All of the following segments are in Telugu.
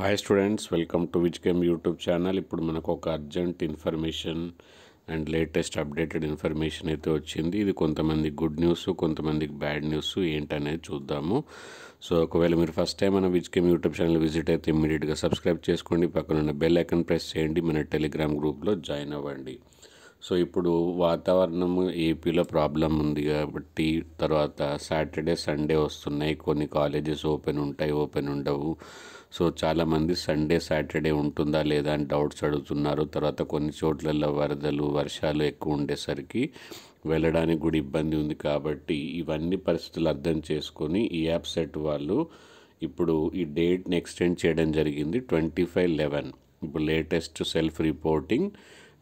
Hi students welcome to which game YouTube channel ఇప్పుడు మనకు ఒక urgent information and latest updated information అయితే వచ్చింది. ఇది కొంతమంది గుడ్ న్యూస్ కొంతమందికి బ్యాడ్ న్యూస్ ఏంటనేది చూద్దాము. సో ఒకవేళ మీరు ఫస్ట్ టైం మన which game YouTube channel visit అయితే ఇమ్మీడియట్గా సబ్స్క్రైబ్ చేసుకోండి. పక్కన ఉన్న బెల్ ఐకన్ ప్రెస్ చేయండి. మన టెలిగ్రామ్ గ్రూప్లో జాయిన్ అవ్వండి. సో ఇప్పుడు వాతావరణం ఏపీలో ప్రాబ్లం ఉంది కాబట్టి తర్వాత సాటర్డే సండే వస్తున్నాయి. కొన్ని కాలేజెస్ ఓపెన్ ఉంటాయి ఓపెన్ ఉండవు. సో చాలామంది సండే సాటర్డే ఉంటుందా లేదా అని డౌట్స్ అడుగుతున్నారు. తర్వాత కొన్ని చోట్లలో వరదలు వర్షాలు ఎక్కువ ఉండేసరికి వెళ్ళడానికి కూడా ఇబ్బంది ఉంది కాబట్టి ఇవన్నీ పరిస్థితులు అర్థం చేసుకొని ఈ యాప్ సెట్ వాళ్ళు ఇప్పుడు ఈ డేట్ని ఎక్స్టెండ్ చేయడం జరిగింది ట్వంటీ ఫైవ్ లెవెన్. ఇప్పుడు latest self reporting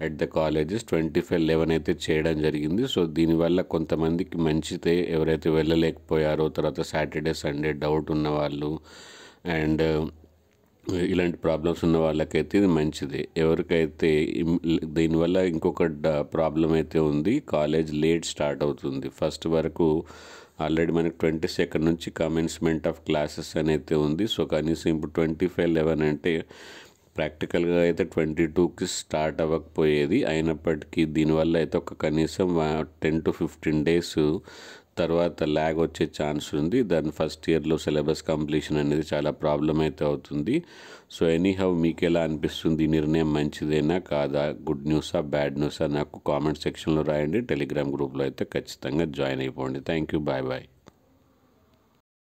at the colleges twenty five eleven అయితే చేయడం జరిగింది. సో దీనివల్ల కొంతమందికి మంచిదే ఎవరైతే వెళ్ళలేకపోయారో తర్వాత సాటర్డే సండే డౌట్ ఉన్న వాళ్ళు అండ్ uh, ఇలాంటి ప్రాబ్లమ్స్ ఉన్న వాళ్ళకైతే ఇది మంచిదే. ఎవరికైతే దీనివల్ల ఇంకొక ప్రాబ్లం అయితే ఉంది. కాలేజ్ లేట్ స్టార్ట్ అవుతుంది. ఫస్ట్ వరకు ఆల్రెడీ మనకి ట్వంటీ సెకండ్ నుంచి కమెన్స్మెంట్ ఆఫ్ క్లాసెస్ అని అయితే ఉంది. సో కనీసం ఇప్పుడు ట్వంటీ ఫైవ్ లెవెన్ అంటే ప్రాక్టికల్గా అయితే ట్వంటీ టూకి స్టార్ట్ అవ్వకపోయేది. అయినప్పటికీ దీనివల్ల అయితే ఒక కనీసం టెన్ టు ఫిఫ్టీన్ డేస్ తర్వాత ల్యాగ్ వచ్చే ఛాన్స్ ఉంది. దాని ఫస్ట్ ఇయర్లో సిలబస్ కంప్లీషన్ అనేది చాలా ప్రాబ్లం అయితే అవుతుంది. సో ఎనీహౌ మీకు ఎలా అనిపిస్తుంది? ఈ నిర్ణయం మంచిదేనా? కాదా? గుడ్ న్యూసా? బ్యాడ్ న్యూసా? నాకు కామెంట్ సెక్షన్లో రాయండి. టెలిగ్రామ్ గ్రూప్లో అయితే ఖచ్చితంగా జాయిన్ అయిపోండి. Thank you bye bye.